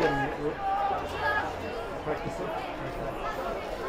Yeah, practice it. Okay.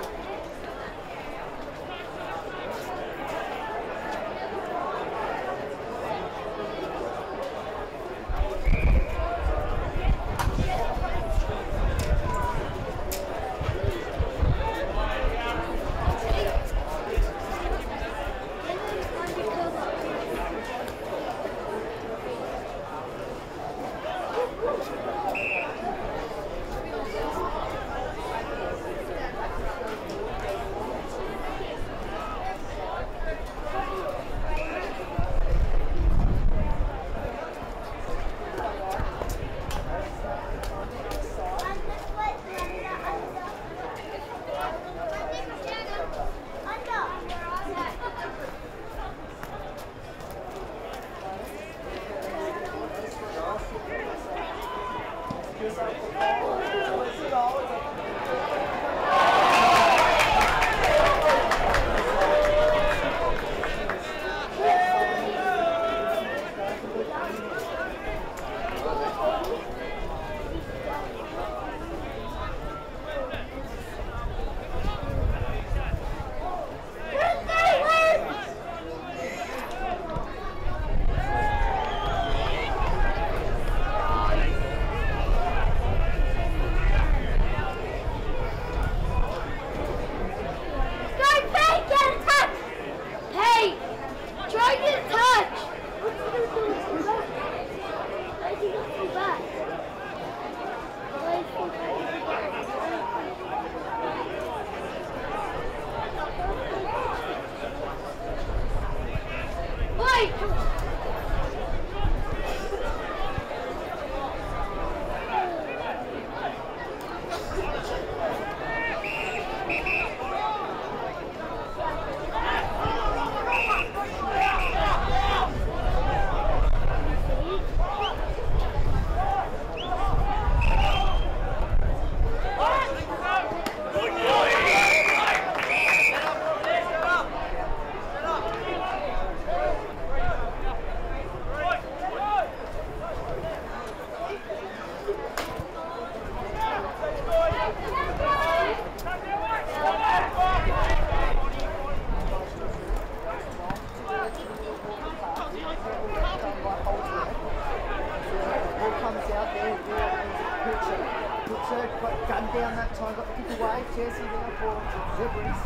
down that time, got the kick away, chasing down for Zebras.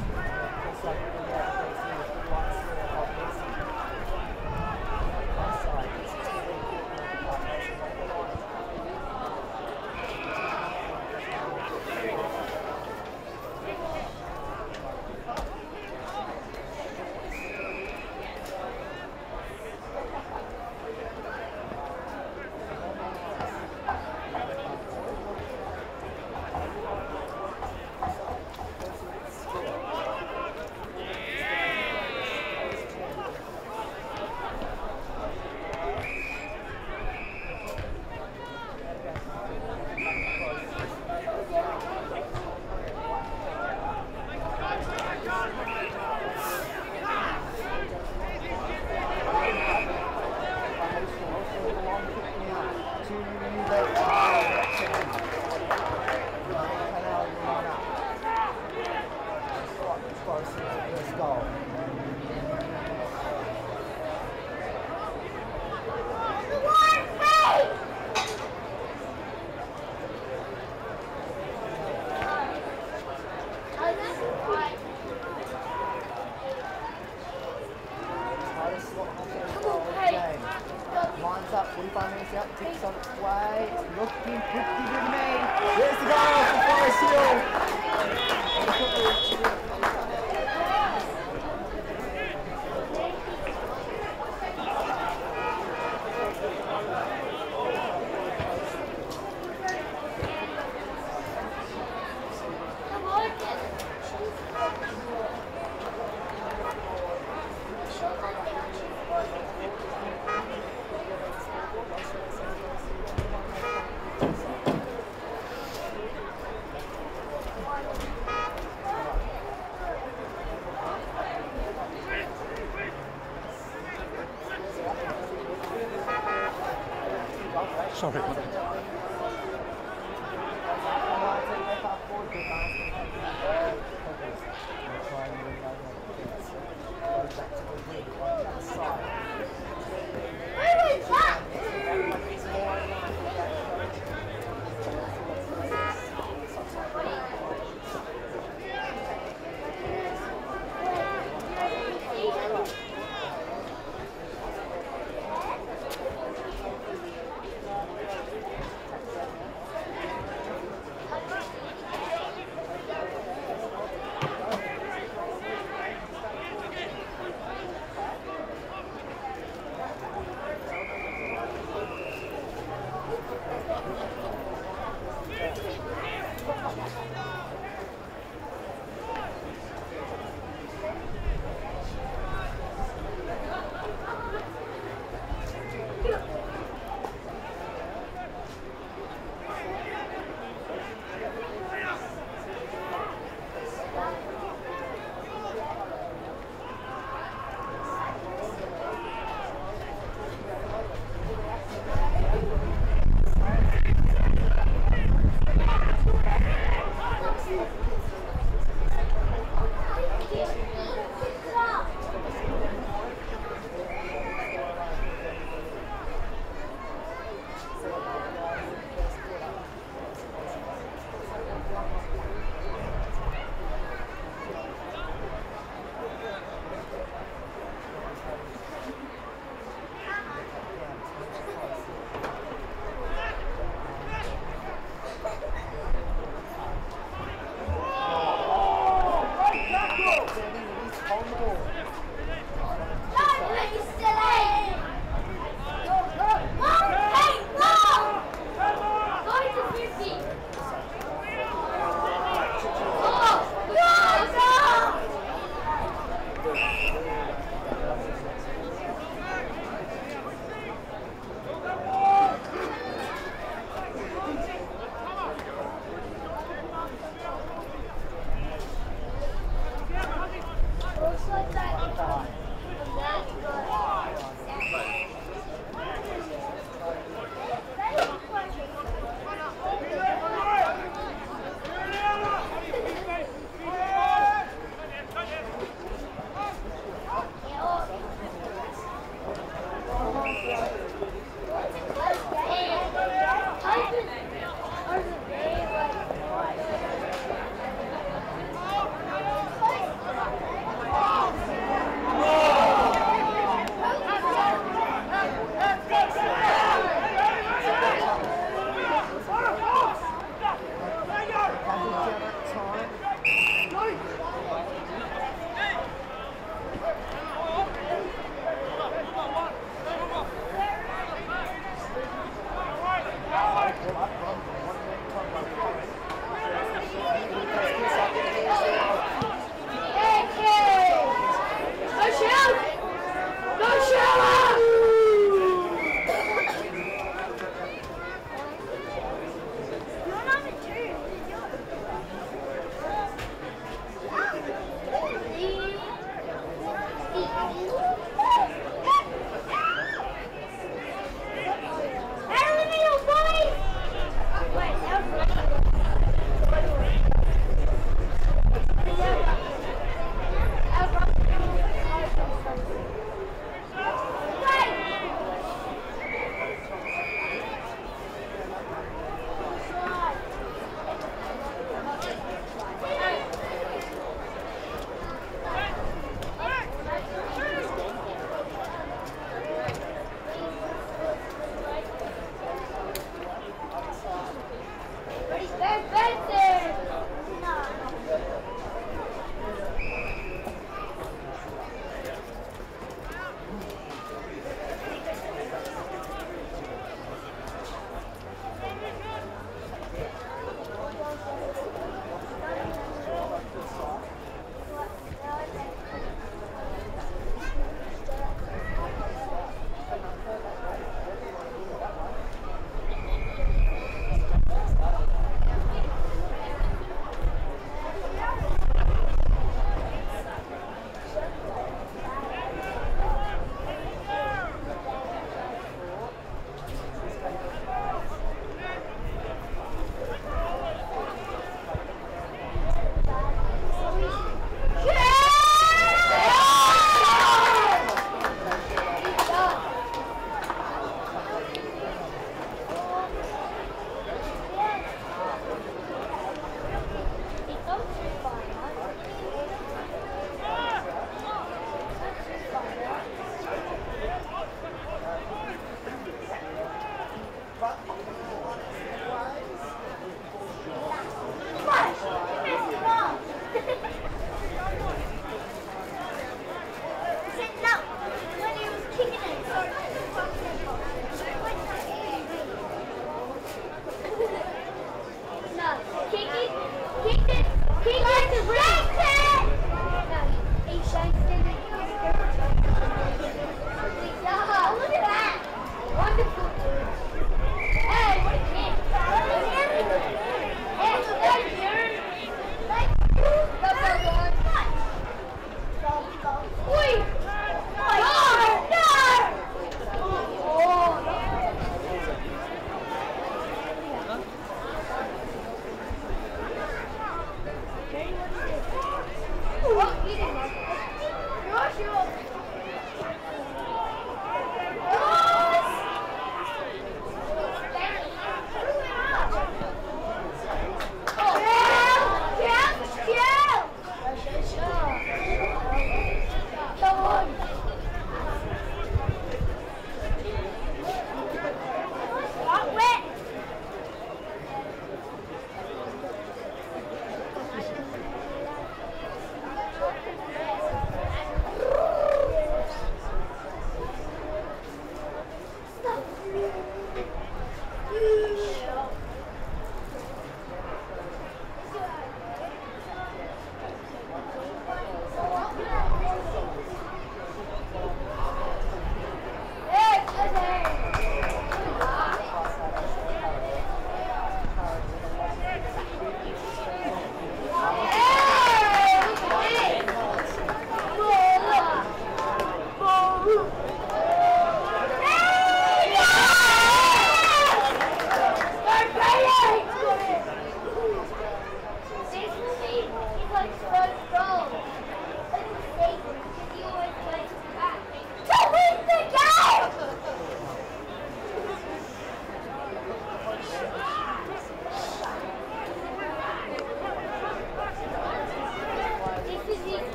sorry.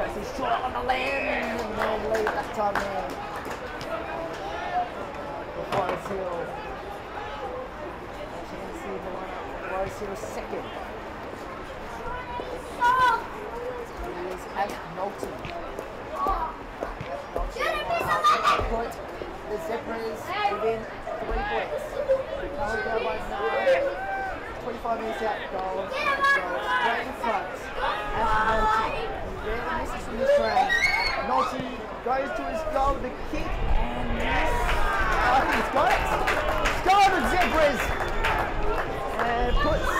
Goes his shot on the land and then lead that time there. For Forrest Hill. As you the lineup, Forrest Hill second. It is at Knowlton. Put the Zebras within three points. Down by nine. 25 minutes out goal. Goal straight in front. At Knowlton. Rarely misses from. Knowlton goes to his goal, the kick, and miss. I think he's got it. Score the Zebras! And puts, puts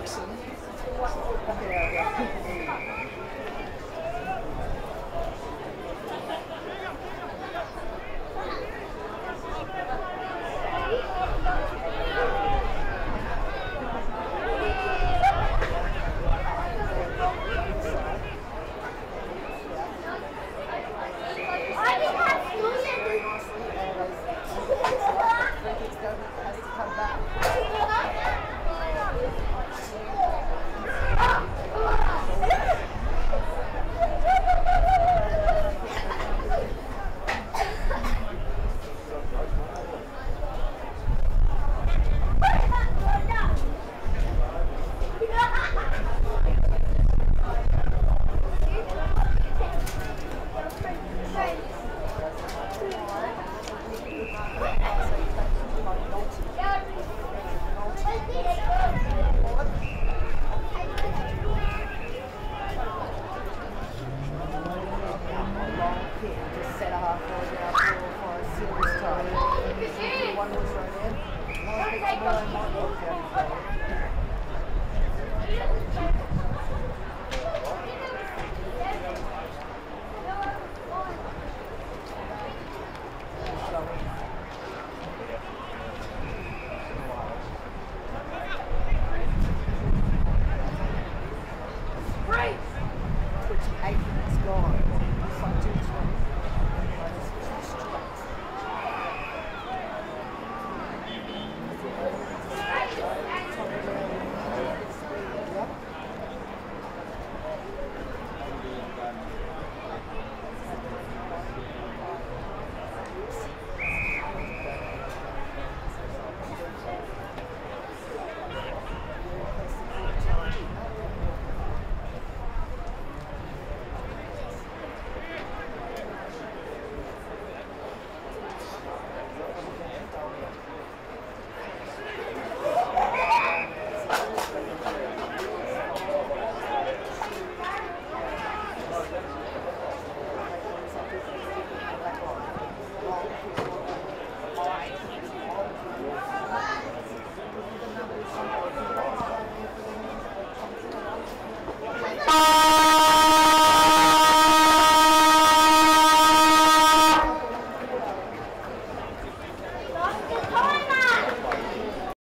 Jackson.